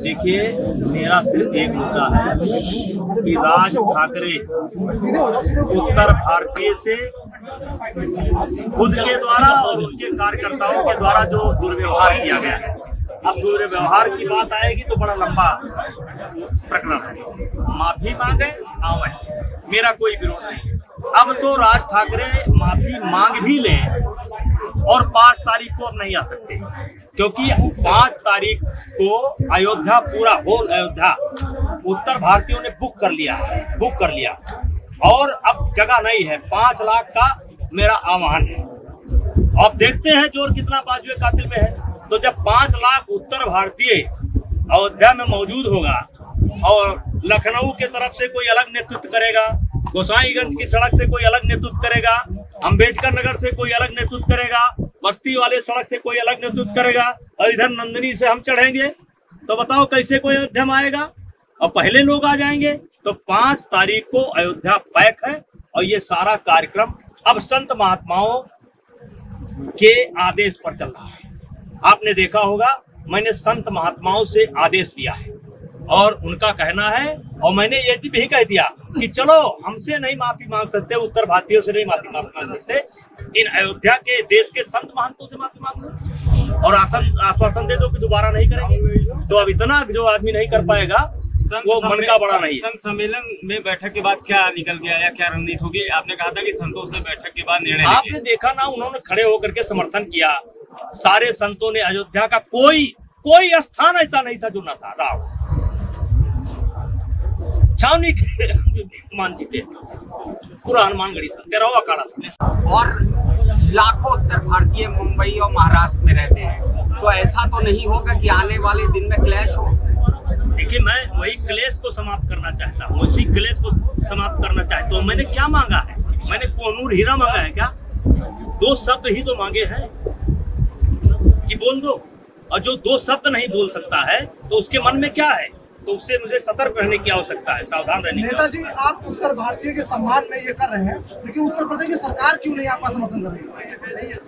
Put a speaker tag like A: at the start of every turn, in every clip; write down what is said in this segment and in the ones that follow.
A: देखिए, मेरा सिर्फ़ एक मुद्दा है। कि राज ठाकरे उत्तर भारतीय से खुद के द्वारा और उनके कार्यकर्ताओं के द्वारा जो दुर्व्यवहार किया गया है। अब दुर्व्यवहार की बात आएगी तो बड़ा लंबा प्रकरण है। माफ़ी मांगे आवे मेरा कोई विरोध नहीं। अब तो राज ठाकरे माफ़ी मांग भी लें और पाँच तारीख को अब नहीं आ सकते। क्योंकि पाँच तारीख को अयोध्या पूरा होल अयोध्या। उत्तर भारतीयों ने बुक कर लिया बुक कर लिया। और अब जगह नहीं है। पाँच लाख का मेरा आह्वान है। अब देखते हैं ज़ोर कितना बाजुए कातिल में है। तो जब पाँच लाख उत्तर भारतीय अयोध्या में मौजूद होगा और लखनऊ के तरफ़ से कोई अलग नेतृत्व करेगा, गोसाईगंज की सड़क से कोई अलग नेतृत्व करेगा अंबेडकर नगर से कोई अलग नेतृत्व करेगा, बस्ती वाले सड़क से कोई अलग नेतृत्व करेगा, और इधर नंदनी से हम चढ़ेंगे। तो बताओ कैसे कोई अयोध्या आएगा? और पहले लोग आ जाएँगे तो पाँच तारीख को अयोध्या पैक है, और ये सारा कार्यक्रम अब संत महात्माओं के आदेश पर चल रहा है। आपने देखा होगा, मैंने संत महात्माओं से आदेश लिया है, और उनका कहना है, और मैंने ये भी कह दिया कि चलो हमसे नहीं माफ़ी मांग सकते उत्तर भारतीयों से नहीं माफ़ी मांग सकते। इन अयोध्या के देश के संत महंतों से माफ़ी मांग लो। और आसन आश्वासन दे दो कि दोबारा नहीं करेंगे। तो अब इतना जो आदमी नहीं कर पाएगा वो मन का बड़ा नहीं
B: संत सम्मेलन में बैठक के बाद क्या निकल के आया क्या रणनीति होगी? आपने कहा था कि संतों से बैठक के बाद निर्णय
A: आपने देखा ना उन्होंने खड़े होकर के समर्थन किया। सारे संतों ने अयोध्या का कोई कोई स्थान ऐसा नहीं था जो न था। राव छावनी के मान जीते पूरा हनुमानगढ़ी था। तेरहवा था।
C: और लाखों उत्तर भारतीय मुंबई और महाराष्ट्र में रहते हैं। तो ऐसा तो नहीं होगा कि आने वाले दिन में क्लैश हो?
A: देखिए मैं वही क्लेश को समाप्त करना चाहता हूँ। उसी क्लेश को समाप्त करना चाहता हूँ। मैंने क्या मांगा है? मैंने कोनूर हीरा मांगा है क्या? दो शब्द ही तो मांगे हैं कि बोल दो। और जो दो शब्द नहीं बोल सकता है तो उसके मन में क्या है? तो उससे मुझे सतर्क रहने की आवश्यकता है सावधान रहने की
D: नेताजी आप उत्तर भारतीय के सम्मान में ये कर रहे हैं लेकिन उत्तर प्रदेश की सरकार क्यों नहीं आपका समर्थन कर रही है?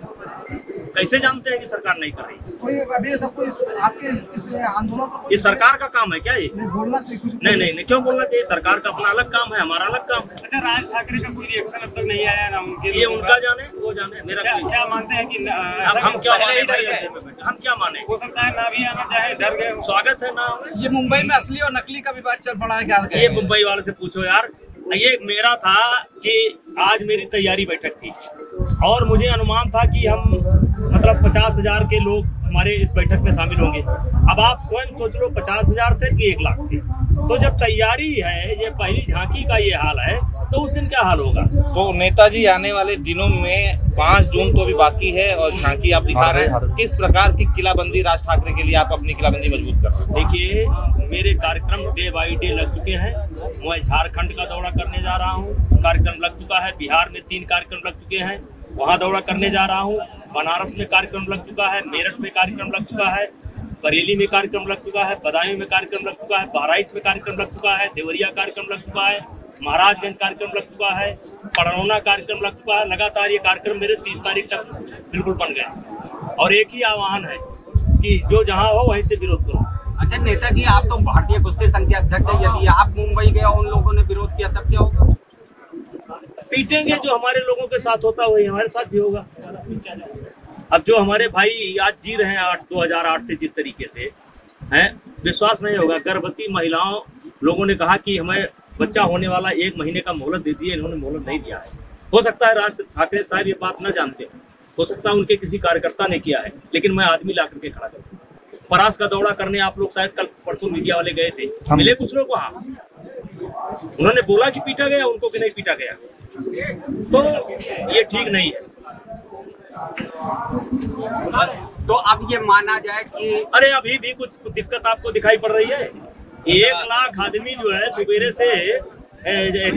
A: कैसे जानते हैं कि सरकार नहीं कर रही।
D: कोई अभी तक कोई आपके इस, इस आंदोलन पर कोई
A: ये सरकार का काम है क्या ये?
D: नहीं बोलना चाहिए कुछ
A: नहीं नहीं नहीं क्यों बोलना चाहिए? सरकार का अपना अलग काम है हमारा अलग काम है।
B: अच्छा राज ठाकरे का कोई रिएक्शन अब तक नहीं आया ना उनके
A: ये उनका जाने वो जाने मेरा
B: क्या क्या मानते हैं कि
A: अब हम क्या माने?
B: ही?
A: हम क्या माने?
B: हो सकता है ना भी आना चाहे डर गए
A: स्वागत है ना
E: ये मुंबई में असली और नकली का विवाद चल पड़ा है क्या
A: ये मुंबई वाले से पूछो यार। ये मेरा था कि आज मेरी तैयारी बैठक थी। और मुझे अनुमान था कि हम मतलब पचास हज़ार के लोग हमारे इस बैठक में शामिल होंगे। अब आप स्वयं सोच लो, पचास हज़ार थे कि एक लाख थे। तो जब तैयारी है, ये पहली झांकी का ये हाल है क्या हाल होगा?
F: तो नेताजी आने वाले दिनों में पाँच जून तो अभी बाकी है और झांकी आप दिखा रहे हैं। किस प्रकार की किलाबंदी राज ठाकरे के लिए आप अपनी किलाबंदी मज़बूत कर रहे हैं?
A: देखिए मेरे कार्यक्रम डे बाई डे लग चुके हैं। मैं झारखंड का दौरा करने जा रहा हूँ। कार्यक्रम लग चुका है। बिहार में तीन कार्यक्रम लग चुके हैं। वहाँ दौरा करने जा रहा हूँ। बनारस में कार्यक्रम लग चुका है। मेरठ में कार्यक्रम लग चुका है। बरेली में कार्यक्रम लग चुका है। बदायूं में कार्यक्रम लग चुका है। बहराइच में कार्यक्रम लग चुका है। देवरिया कार्यक्रम लग चुका है। महाराजगंज कार्यक्रम लग चुका है पड़रौना कार्यक्रम लग चुका है लगातार ये कार्यक्रम मेरे तीस तारीख तक बिल्कुल बन गए। और एक ही आह्वान है कि जो जहाँ हो वहीं से विरोध करो।
C: अच्छा नेताजी आप तो भारतीय कुश्ती संघ के अध्यक्ष हैं। यदि आप मुंबई गए उन लोगों ने विरोध किया तब क्या होगा?
A: पीटेंगे जो हमारे लोगों के साथ होता है वही हमारे साथ भी होगा। अब जो हमारे भाई आज जी रहे हैं आठ दो हज़ार आठ से जिस तरीके से हैं विश्वास नहीं होगा। गर्भवती महिलाओं लोगों ने कहा कि हमें बच्चा होने वाला एक महीने का मोहलत दे दिया इन्होंने मोहलत नहीं दिया है। हो सकता है राज ठाकरे साहब ये बात न जानते। हो हो सकता है उनके किसी कार्यकर्ता ने किया है लेकिन मैं आदमी ला करके खड़ा कर परास का दौरा करने आप लोग शायद कल परसों मीडिया वाले गए थे। मिले कुछ लोग वहाँ? उन्होंने बोला कि पीटा गया उनको कि नहीं पीटा गया? तो ये ठीक नहीं है।
C: बस। तो अब ये माना जाए कि
A: अरे अभी भी कुछ दिक्कत आपको दिखाई पड़ रही है? एक लाख आदमी जो है सवेरे से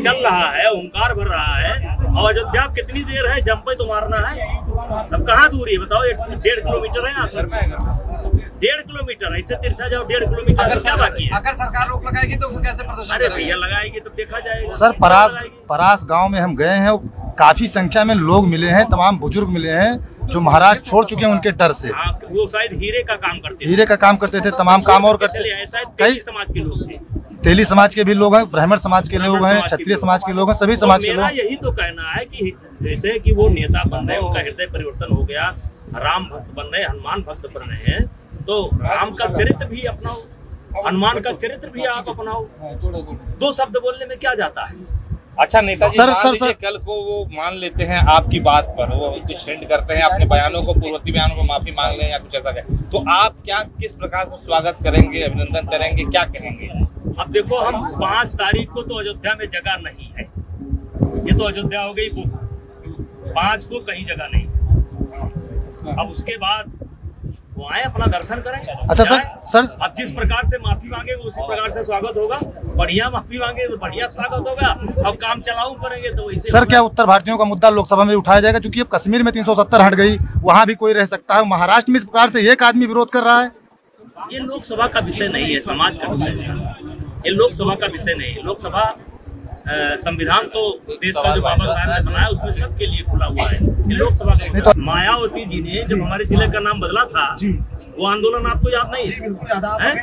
A: चल रहा है ओंकार भर रहा है। और अयोध्या कितनी देर है जम तो मारना है? अब कहाँ दूरी है? बताओ ये डेढ़ किलोमीटर है यहाँ से डेढ़ किलोमीटर ऐसे तिरछा जाओ डेढ़ किलोमीटर
E: अगर
A: तो क्या बाकी है?
E: अगर सरकार रोक लगाएगी तो फिर कैसे प्रदर्शन
A: अरे भैया लगाएगी तब देखा जाएगा।
G: सर परास। परास गाँव में हम गए हैं काफ़ी संख्या में लोग मिले हैं तमाम बुज़ुर्ग मिले हैं। जो महाराष्ट्र छोड़ चुके हैं उनके डर से।
A: हाँ वो शायद हीरे का काम करते थे।
G: हीरे का काम करते थे तमाम काम और करते कई
A: समाज के लोग थे।
G: तेली समाज के भी लोग हैं ब्राह्मण समाज के लोग हैं क्षत्रिय समाज के लोग हैं सभी
A: तो
G: समाज के लोग।
A: यही तो कहना है कि जैसे कि वो नेता बन रहे हैं उनका हृदय परिवर्तन हो गया राम भक्त बन रहे हनुमान भक्त बन रहे हैं तो राम का चरित्र भी अपनाओ हनुमान का चरित्र भी आप अपनाओ। दो शब्द बोलने में क्या जाता है?
F: अच्छा नेताजी
G: सर,
F: मान
G: सर, सर।
F: कल को वो मान लेते हैं आपकी बात पर वो कुछ हिंट करते हैं अपने बयानों को पूर्ववर्ती बयानों को माफ़ी मांग लें या कुछ ऐसा करें तो आप क्या किस प्रकार से स्वागत करेंगे अभिनंदन करेंगे क्या कहेंगे?
A: अब देखो हम पाँच तारीख को तो अयोध्या में जगह नहीं है। ये तो अयोध्या हो गई बुक। पाँच को कहीं जगह नहीं। अब उसके बाद वो आए अपना दर्शन करें।
G: अच्छा, सर, सर।
A: अब जिस प्रकार से माफ़ी मांगे उसी प्रकार से स्वागत होगा। बढ़िया माफ़ी मांगे तो बढ़िया स्वागत होगा। और काम चलाऊ करेंगे तो
G: सर क्या उत्तर भारतीयों का मुद्दा लोकसभा में उठाया जाएगा? क्योंकि अब कश्मीर में 370 हट गई वहाँ भी कोई रह सकता है। महाराष्ट्र में इस प्रकार से एक आदमी विरोध कर रहा है।
A: ये लोकसभा का विषय नहीं है समाज का विषय है। ये लोकसभा का विषय नहीं है। लोकसभा संविधान तो देश का जो बाबा साहब ने बनाया उसमें सबके लिए खुला हुआ है। लोकसभा का मायावती जी ने जब हमारे ज़िले का नाम बदला था वो आंदोलन आपको याद नहीं
D: जी
A: है
D: बिल्कुल याद है।
A: हैं?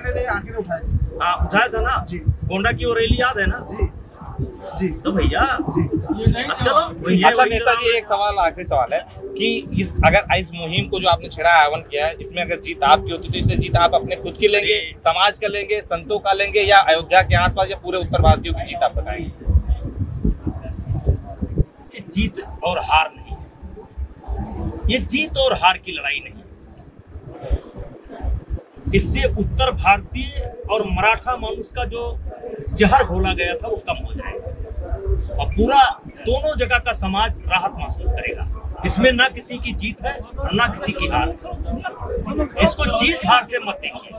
A: हाँ, उठाया था ना? गोंडा की वो रैली याद है ना?
D: जी। जी।
A: तो भैया चलो भैया
F: अच्छा नेताजी एक सवाल आखिरी सवाल है कि इस अगर इस मुहिम को जो आपने छेड़ा आह्वान किया है इसमें अगर जीत आपकी होती तो इससे जीत आप अपने खुद की लेंगे समाज का लेंगे संतों का लेंगे या अयोध्या के आसपास या पूरे उत्तर भारतीयों की जीत आप बताएँगे?
A: जीत और हार नहीं ये जीत और हार की लड़ाई नहीं इससे उत्तर भारतीय और मराठा मनुष्य का जो जहर घोला गया था, वो कम हो जाएगा। और पूरा दोनों जगह का समाज राहत महसूस करेगा। इसमें ना किसी की जीत है और ना किसी की हार। इसको जीत हार से मत देखिए।